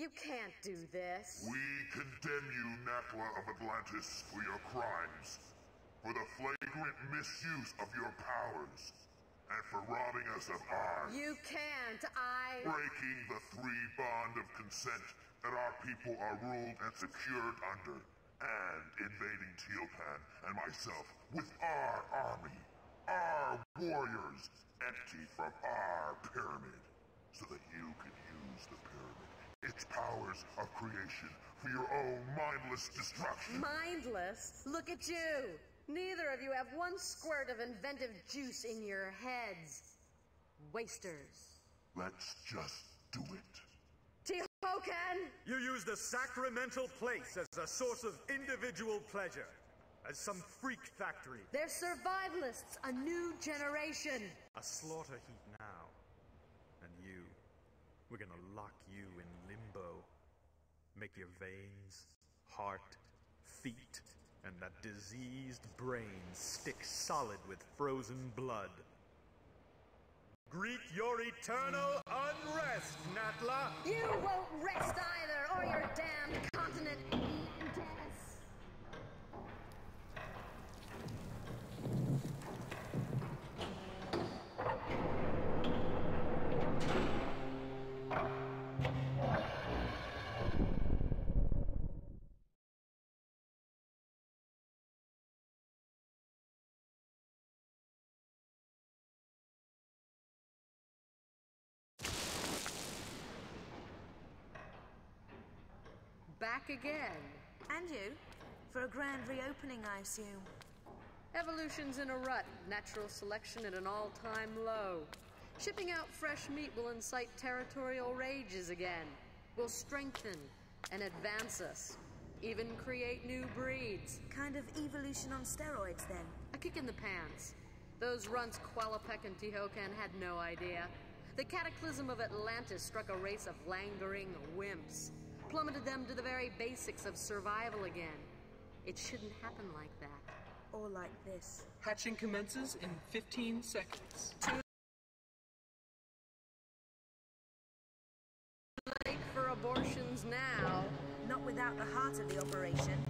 You can't do this. We condemn you, Natla of Atlantis, for your crimes, for the flagrant misuse of your powers, and for robbing us of ours. You can't. I. Breaking the three bond of consent that our people are ruled and secured under, and invading Tihocan and myself with our army, our warriors, empty from our pyramid, so that you can use the pyramid, its powers of creation, for your own mindless destruction. Mindless? Look at you! Neither of you have one squirt of inventive juice in your heads. Wasters. Let's just do it. Tihocan! You use the sacramental place as a source of individual pleasure, as some freak factory. They're survivalists, a new generation. A slaughter heap now. And you, we're gonna lock you in limbo. Make your veins, heart, feet, and that diseased brain stick solid with frozen blood. Greet your eternal unrest, Natla! You won't rest either, or your damned continent Back again. And you? For a grand reopening, I assume. Evolution's in a rut, natural selection at an all time low. Shipping out fresh meat will incite territorial rages again, will strengthen and advance us, even create new breeds. Kind of evolution on steroids, then. A kick in the pants. Those runts Qualopec and Tihocan had no idea. The cataclysm of Atlantis struck a race of languoring wimps, plummeted them to the very basics of survival again. It shouldn't happen like that. Or like this. Hatching commences in 15 seconds. Too Late for abortions now. Not without the heart of the operation.